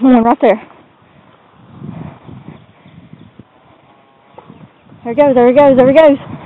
There's one right there. There he goes, there he goes, there he goes.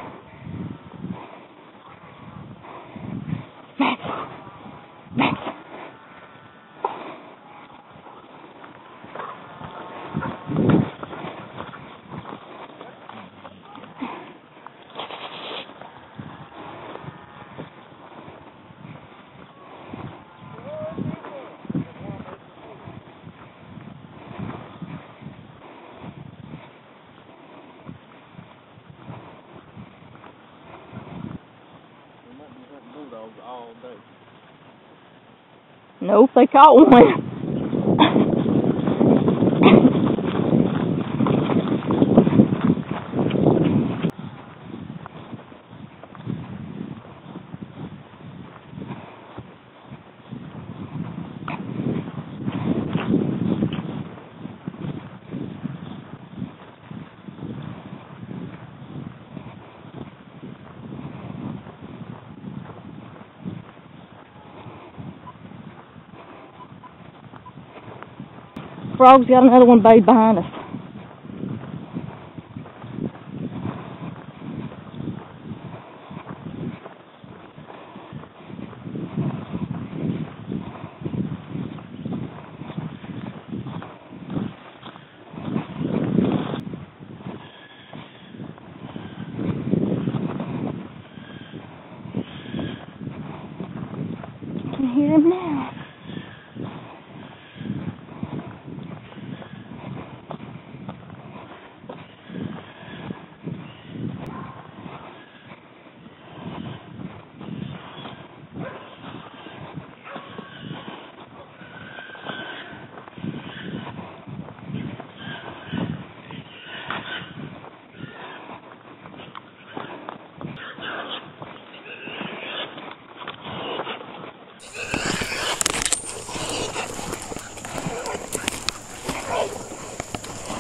All day. Nope, they caught one. Frog's got another one bayed behind us. I can hear him now.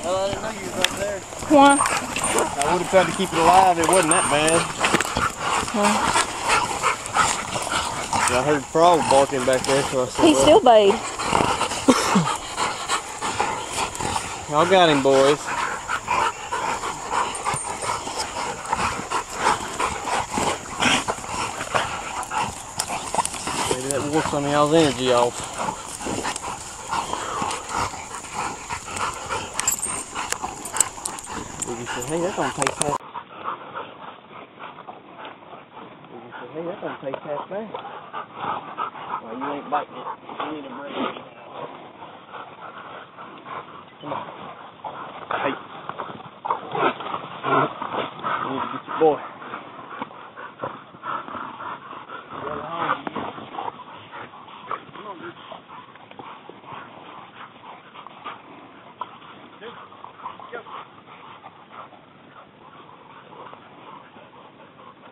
Well, I didn't know you was up Why? I would have tried to keep it alive. It wasn't that bad. I heard frog barking back there, so I said, He's well, still bayed. Y'all got him, boys. Maybe that wore some of y'all's energy off. Boogie said, hey, that don't taste half. That bad. You ain't biting it. You need a break. Come on. Hey. You need to get your boy.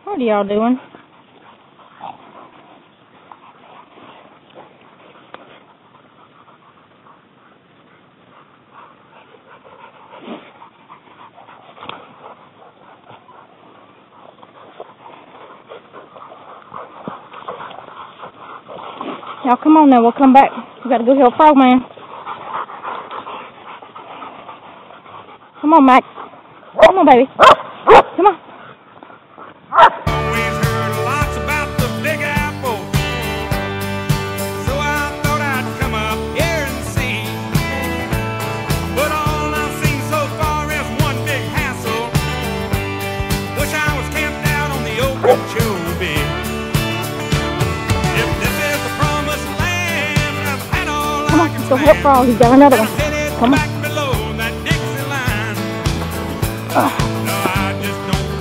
What are y'all doing? Y'all come on now, we'll come back. We gotta go help Frogman. Come on, Max. Come on, baby. Come on.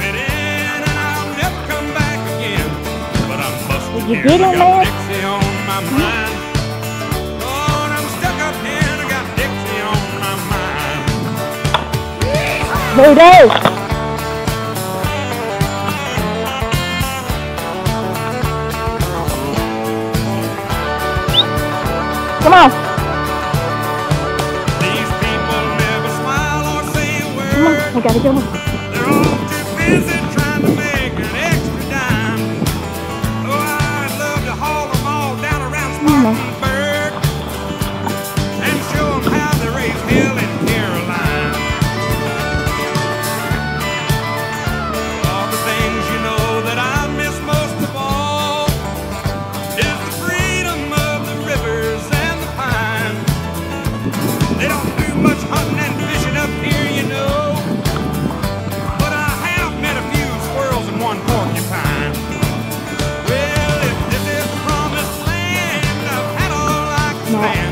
In, and I'll never come back again. But I'm busted Did you here, get I him, got man? Dixie on my word. on. We gotta go. man.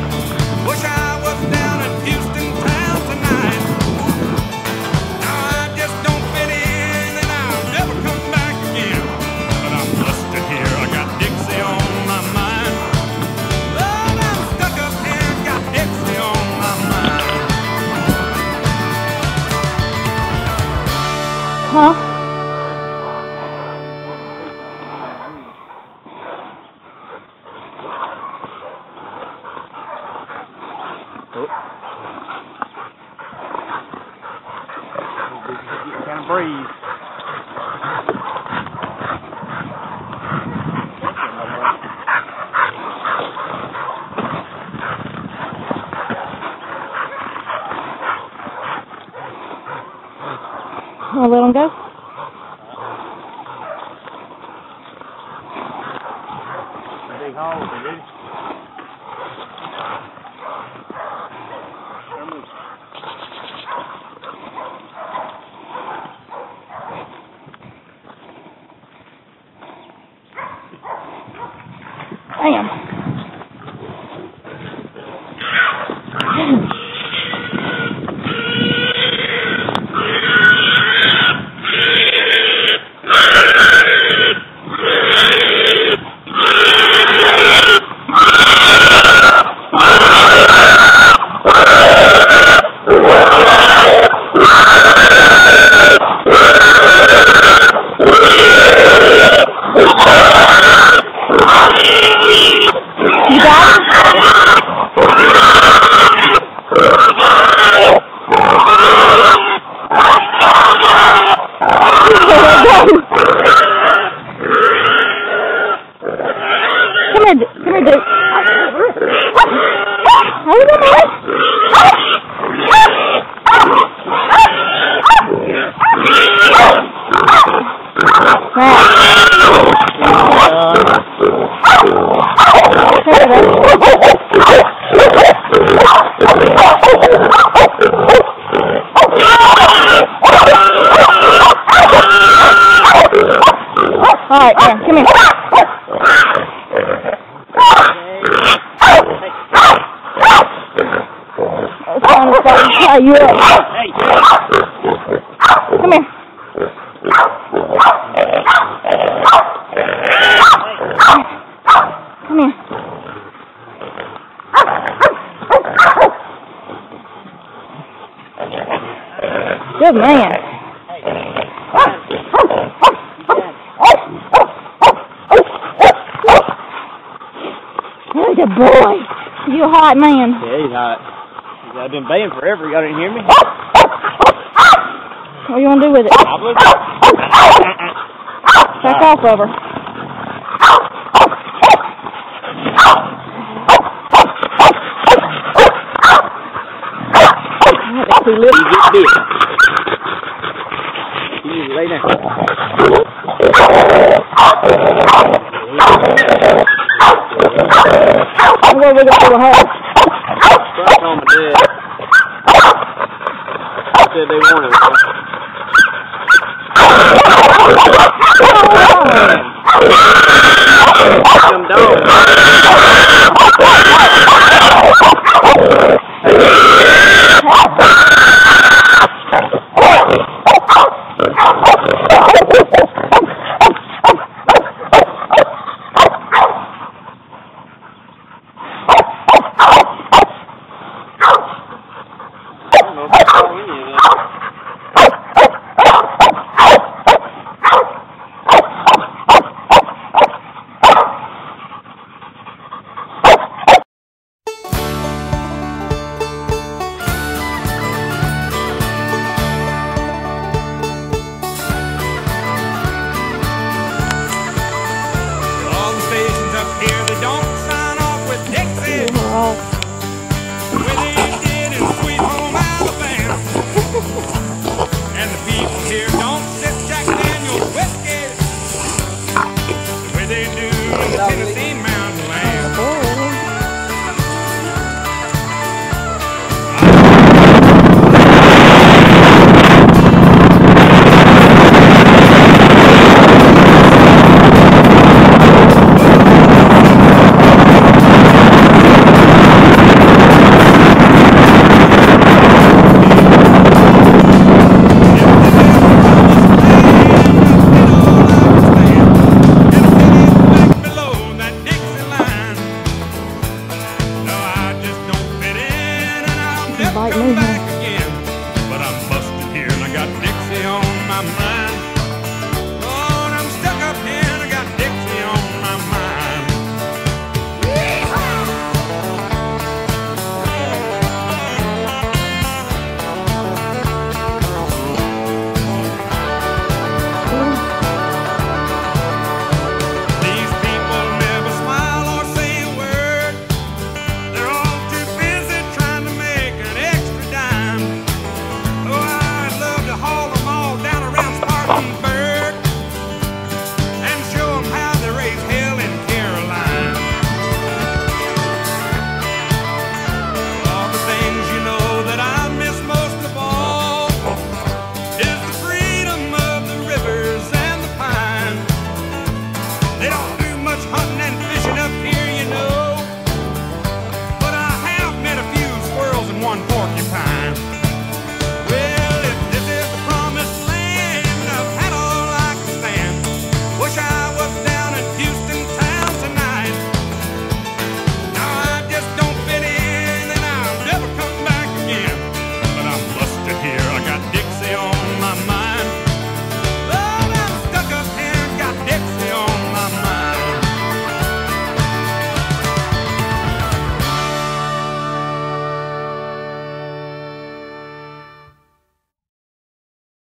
Wanna let him go? Big hole, dude. Bam. You got him? Come here, Duke. come here, Duke. Hold on, boy. Here we go. All right, now, come here. Tie you. Hey, Come here. Come here. Good man. Good boy. You hot man. Yeah, he's hot. I've been baying forever. Y'all didn't hear me? What do you want to do with it? Gobbler? Ah, ah, ah. Back off of her. That's too You little. get bit. You need to lay down. I'm going to go to the house. Strike on my dad. Said they wanted one. Them dogs. right now.